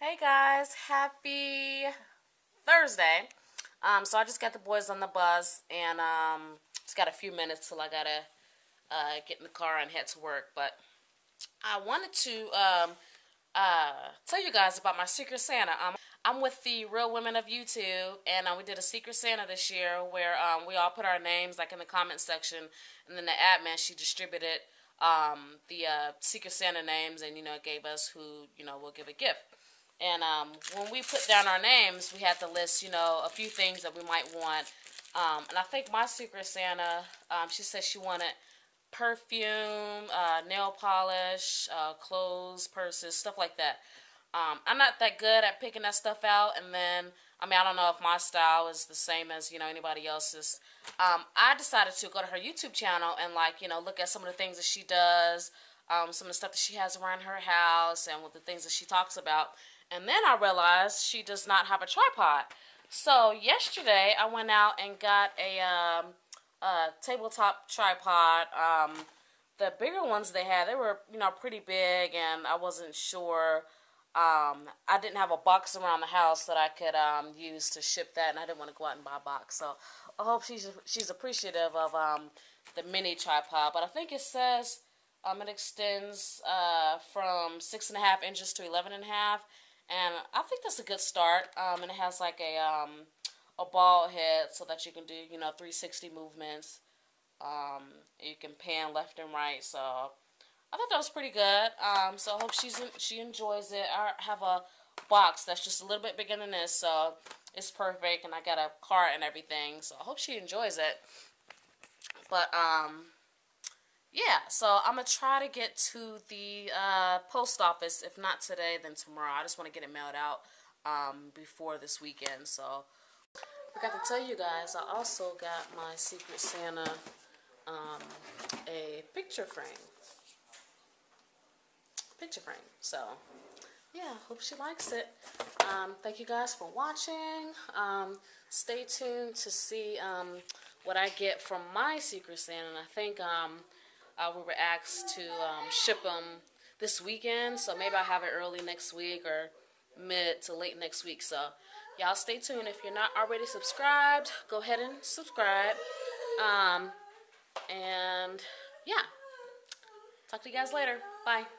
Hey guys, happy Thursday. Um, so I just got the boys on the bus and um, just got a few minutes till I gotta uh, get in the car and head to work. But I wanted to um, uh, tell you guys about my Secret Santa. Um, I'm with the Real Women of YouTube, and uh, we did a Secret Santa this year where um, we all put our names like in the comment section, and then the admin she distributed um, the uh, Secret Santa names, and you know gave us who you know will give a gift. And um, when we put down our names, we had to list, you know, a few things that we might want. Um, and I think my Secret Santa, um, she said she wanted perfume, uh, nail polish, uh, clothes, purses, stuff like that. Um, I'm not that good at picking that stuff out. And then, I mean, I don't know if my style is the same as, you know, anybody else's. Um, I decided to go to her YouTube channel and, like, you know, look at some of the things that she does, um, some of the stuff that she has around her house, and with the things that she talks about. And then I realized she does not have a tripod. So yesterday I went out and got a, um, a tabletop tripod. Um, the bigger ones they had, they were, you know, pretty big and I wasn't sure. Um, I didn't have a box around the house that I could um, use to ship that, and I didn't want to go out and buy a box. So I hope she's she's appreciative of um, the mini tripod. But I think it says um, it extends uh, from six and a half inches to eleven and a half, and I think that's a good start. Um, and it has like a um, a ball head so that you can do you know 360 movements. Um, you can pan left and right. So I thought that was pretty good. Um, so I hope she's she enjoys it. I have a box that's just a little bit bigger than this, so it's perfect. And I got a cart and everything, so I hope she enjoys it. But um yeah, so I'm going to try to get to the uh, post office. If not today, then tomorrow. I just want to get it mailed out um, before this weekend. So, I forgot to tell you guys, I also got my Secret Santa um, a picture frame. Picture frame. So, yeah, hope she likes it. Um, thank you guys for watching. Um, stay tuned to see um, what I get from my Secret Santa. And I think um, uh, we were asked to um, ship them this weekend, so maybe I'll have it early next week or mid to late next week. So y'all stay tuned. If you're not already subscribed, go ahead and subscribe. Um, and yeah, talk to you guys later. Bye.